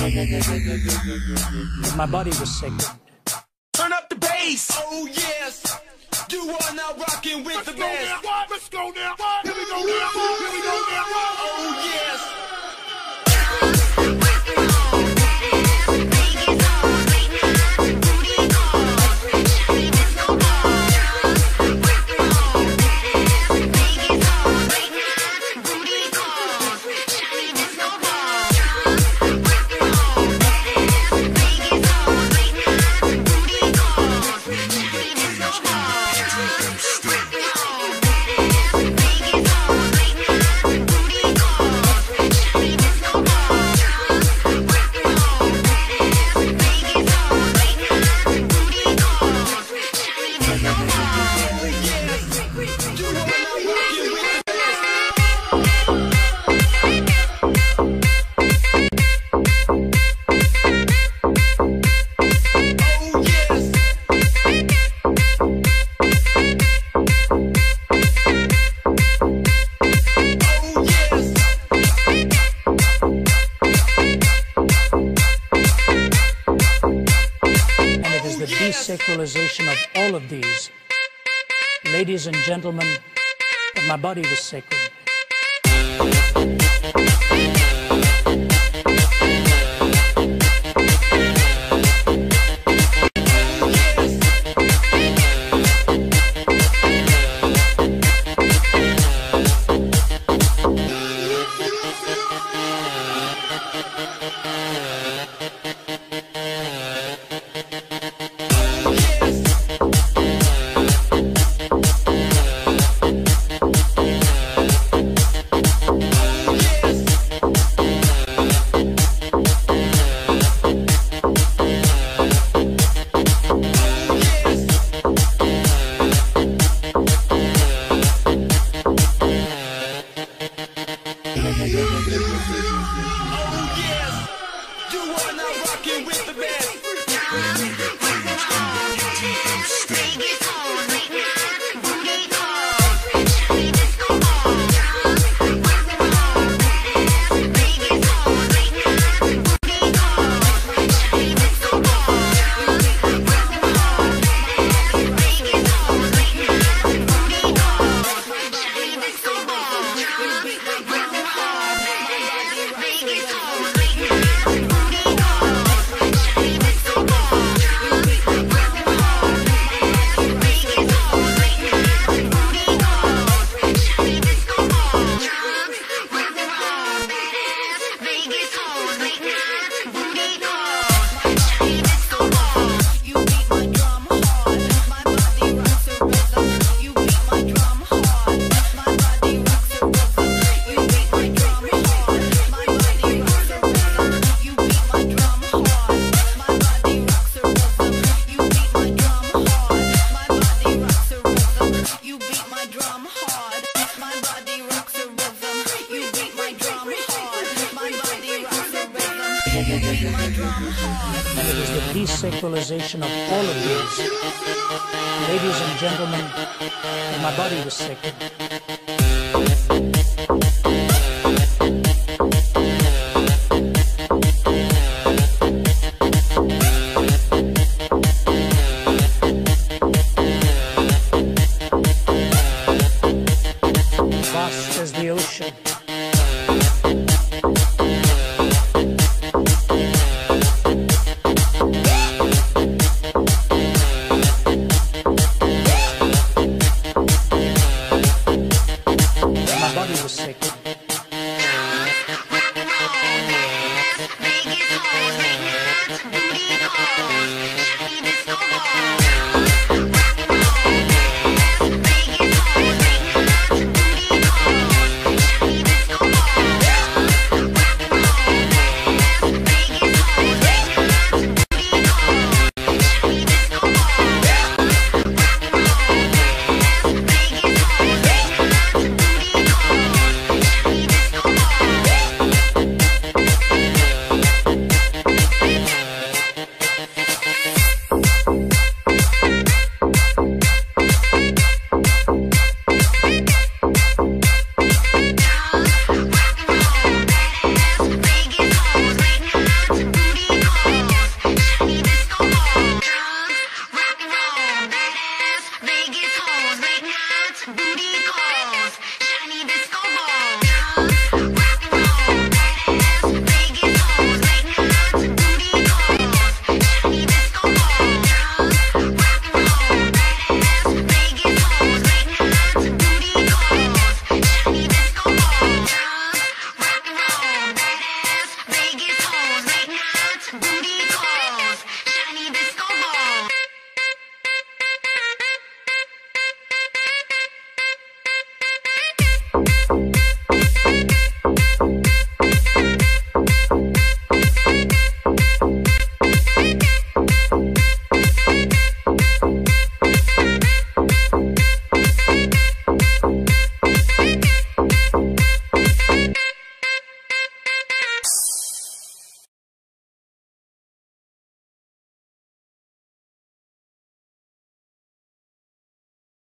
But my body was sacred. Turn up the bass. Oh yes. You are now rocking with the best. Let's go now. Here we go now. Here we go now. Oh yes. Desacralization of all of these, ladies and gentlemen, my body was sacred. Oh yes. You are now rocking with the best. And it is the desacralization of all of these, ladies and gentlemen, my body was sacred. Body was sacred.